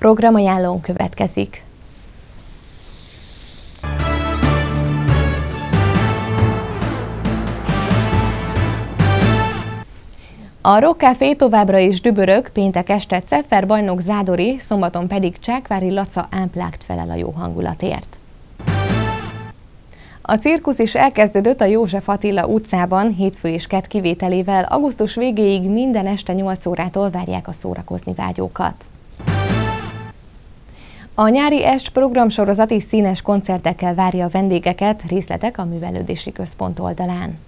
Programajánlón következik. A Rock Café továbbra is dübörög, péntek este Ceffer bajnok Zádori, szombaton pedig Csákvári Laca ámplákt felel a jó hangulatért. A cirkusz is elkezdődött a József Attila utcában, hétfő és kett kivételével augusztus végéig minden este 8 órától várják a szórakozni vágyókat. A nyári est programsorozat is színes koncertekkel várja a vendégeket, részletek a művelődési központ oldalán.